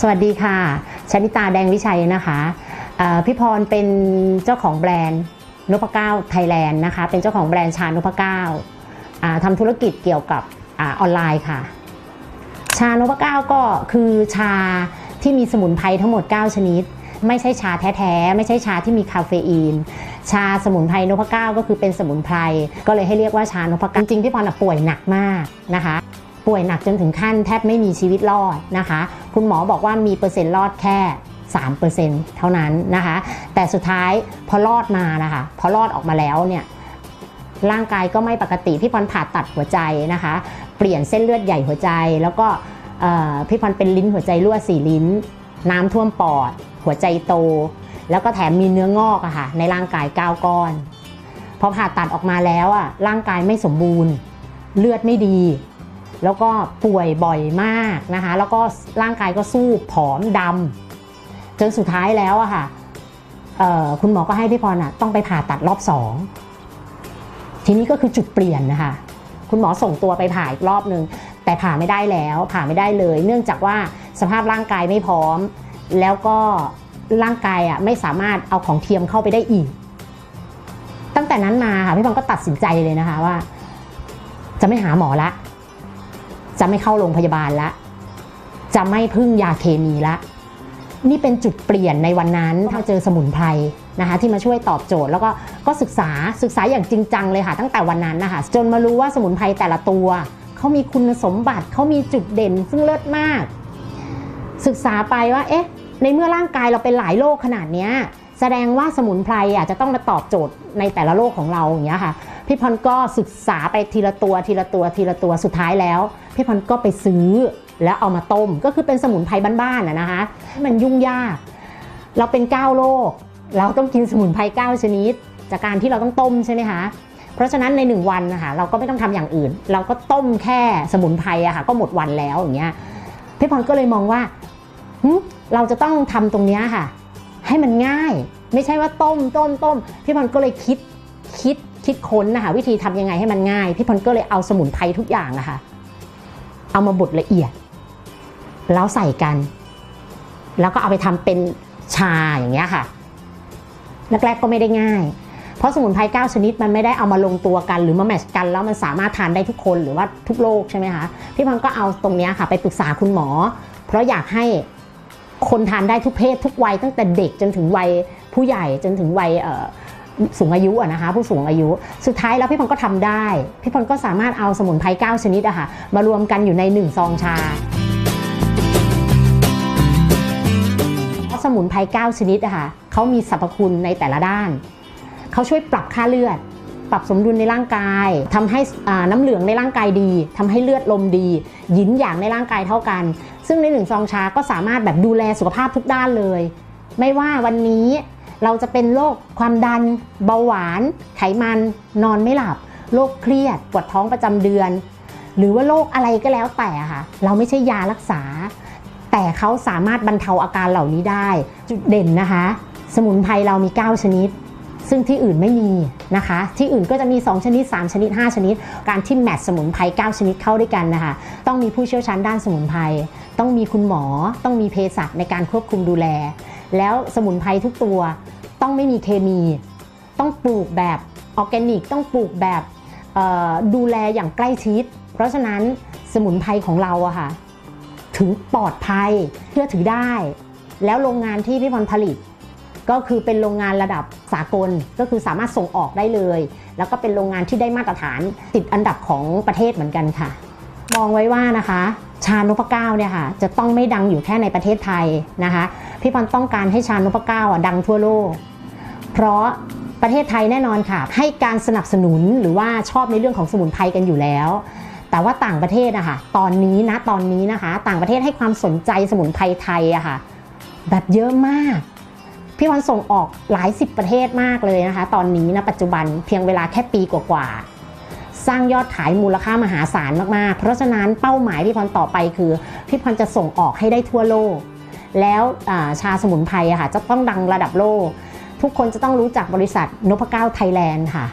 สวัสดีค่ะชนิตาแดงวิชัยนะคะพี่พรเป็นเจ้าของแบรนด์นพเก้าไทยแลนด์นะคะ เป็นเจ้าของแบรนด์ชานพเก้าทำธุรกิจเกี่ยวกับออนไลน์ค่ะ ชานพเก้าก็คือชาที่มีสมุนไพรทั้งหมด 9 ชนิด ไม่ใช่ชาแท้ๆ ไม่ใช่ชาที่มีคาเฟอีน ชาสมุนไพรนพเก้าก็คือเป็นสมุนไพร ก็เลยให้เรียกว่าชานพเก้าจริงๆพี่พรป่วยหนักมากนะคะ ป่วยหนักจนถึงขั้นแทบไม่มีชีวิตรอดนะคะ คุณหมอบอกว่ามีเปอร์เซ็นต์รอดแค่ 3%เท่านั้นนะคะ แต่สุดท้ายพอรอดมานะคะ พอรอดออกมาแล้วเนี่ยร่างกายก็ไม่ปกติพี่พรผ่าตัดหัวใจนะคะ เปลี่ยนเส้นเลือดใหญ่หัวใจ แล้วก็พี่พรเป็นลิ้นหัวใจรั่วสี่ลิ้น น้ำท่วมปอด หัวใจโต แล้วก็แถมมีเนื้องอกอะค่ะในร่างกาย9ก้อนพอผ่าตัดออกมาแล้วอะร่างกายไม่สมบูรณ์ เลือดไม่ดี แล้วก็ป่วยบ่อยมากนะคะ แล้วก็ร่างกายก็สู้ผอมดำจนสุดท้ายแล้วอะค่ะคุณหมอก็ให้พี่พรอะต้องไปผ่าตัดรอบสองทีนี้ก็คือจุดเปลี่ยนนะคะ คุณหมอส่งตัวไปผ่าอีกรอบนึง แต่ผ่าไม่ได้แล้วผ่าไม่ได้เลย เนื่องจากว่าสภาพร่างกายไม่พร้อม แล้วก็ร่างกายอะไม่สามารถเอาของเทียมเข้าไปได้อีก ตั้งแต่นั้นมาค่ะพี่พรก็ตัดสินใจเลยนะคะว่า จะไม่หาหมอละ จะไม่เข้าโรงพยาบาลละ จะไม่พึ่งยาเคมีละ นี่เป็นจุดเปลี่ยนในวันนั้นถ้าเจอสมุนไพรนะคะที่มาช่วยตอบโจทย์แล้วก็ก็ศึกษาศึกษาอย่างจริงจังเลยค่ะตั้งแต่วันนั้นนะคะจนมารู้ว่าสมุนไพรแต่ละตัวเขามีคุณสมบัติเขามีจุดเด่นซึ่งเลิศมาก ศึกษาไปว่าเอ๊ะในเมื่อร่างกายเราเป็นหลายโรคขนาดนี้แสดงว่าสมุนไพรอะจะต้องมาตอบโจทย์ในแต่ละโรคของเราอย่างเงี้ยค่ะ พี่พรก็ศึกษาไปทีละตัวทีละตัวทีละตัวสุดท้ายแล้ว พี่พรก็ไปซื้อแล้วเอามาต้ม ก็คือเป็นสมุนไพรบ้านๆนะคะ มันยุ่งยาก เราเป็น9โรคเราต้องกินสมุนไพร9ชนิด จากการที่เราต้องต้มใช่ไหมคะเพราะฉะนั้นใน 1 วันนะคะเราก็ไม่ต้องทำอย่างอื่น เราก็ต้มแค่สมุนไพรอะค่ะก็หมดวันแล้วอย่างเงี้ยพี่พรก็เลยมองว่าเราจะต้องทำตรงเนี้ยค่ะ ให้มันง่าย ไม่ใช่ว่าต้มต้มต้มพี่พรก็เลยคิดคิด คิดค้นนะคะวิธีทำยังไงให้มันง่าย พี่พรก็เลยเอาสมุนไพรทุกอย่างอะคะ่ะ เอามาบดละเอียด แล้วใส่กัน แล้วก็เอาไปทำเป็นชาอย่างเงี้ยค่ะแรกๆก็ไม่ได้ง่าย เพราะสมุนไพร9ชนิดมันไม่ได้เอามาลงตัวกัน หรือมาแมชกันแล้วมันสามารถทานได้ทุกคนหรือว่าทุกโรคใช่ไหมคะพี่พันก็เอาตรงนี้ค่ะ ไปปรึกษาคุณหมอ เพราะอยากให้คนทานได้ทุกเพศทุกวัยตั้งแต่เด็กจนถึงวัยผู้ใหญ่จนถึงวัย สูงอายุอะนะคะผู้สูงอายุ สุดท้ายแล้วพี่พงก็ทำได้ พี่พงก็สามารถเอาสมุนไพร9ชนิดอะคะ่ะมารวมกันอยู่ใน1ซองชาสมุนไพร9ชนิดอะคะ่ะเขามีสรรพคุณในแต่ละด้าน เขาช่วยปรับค่าเลือด ปรับสมดุลในร่างกายทำให้น้ำเหลืองในร่างกายดีทำให้เลือดลมดี หยินอย่างในร่างกายเท่ากัน ซึ่งในหนึ่งซองชาก็สามารถแบบดูแลสุขภาพทุกด้านเลย ไม่ว่าวันนี้ เราจะเป็นโรคความดัน เบาหวาน ไขมัน นอนไม่หลับ โรคเครียด ปวดท้องประจำเดือน หรือว่าโรคอะไรก็แล้วแต่ค่ะ เราไม่ใช่ยารักษา แต่เขาสามารถบรรเทาอาการเหล่านี้ได้ จุดเด่นนะคะ สมุนไพรเรามี 9 ชนิด ซึ่งที่อื่นไม่มีนะคะ ที่อื่นก็จะมี 2 ชนิด 3 ชนิด 5 ชนิด การที่แมทสมุนไพร 9 ชนิดเข้าด้วยกันนะคะ ต้องมีผู้เชี่ยวชาญด้านสมุนไพร ต้องมีคุณหมอ ต้องมีเภสัชในการควบคุมดูแล แล้วสมุนไพรทุกตัวต้องไม่มีเคมี ต้องปลูกแบบออร์แกนิก ต้องปลูกแบบดูแลอย่างใกล้ชิด เพราะฉะนั้นสมุนไพรของเราอะค่ะถึงปลอดภัยเชื่อถือได้ แล้วโรงงานที่พี่พรผลิต ก็คือเป็นโรงงานระดับสากลก็คือสามารถส่งออกได้เลย แล้วก็เป็นโรงงานที่ได้มาตรฐานติดอันดับของประเทศเหมือนกันค่ะ มองไว้ว่านะคะ ชานพเก้าเนี่ยค่ะจะต้องไม่ดังอยู่แค่ในประเทศไทยนะคะพี่พรต้องการให้ชานพเก้าดังทั่วโลก เพราะประเทศไทยแน่นอนค่ะ ให้การสนับสนุนหรือว่าชอบในเรื่องของสมุนไพรกันอยู่แล้ว แต่ว่าต่างประเทศนะคะตอนนี้นะตอนนี้นะคะ ต่างประเทศให้ความสนใจสมุนไพรไทยอะค่ะแบบเยอะมาก พี่วันส่งออกหลายสิบประเทศมากเลยนะคะ ตอนนี้นะปัจจุบันเพียงเวลาแค่ปีกว่าๆ สร้างยอดขายมูลค่ามหาศาลมากๆ เพราะฉะนั้นเป้าหมายพี่พรต่อไปคือพี่พรจะส่งออกให้ได้ทั่วโลก แล้วชาสมุนไพรอะค่ะจะต้องดังระดับโลก ทุกคนจะต้องรู้จักบริษัทนพเก้าไทยแลนด์ค่ะ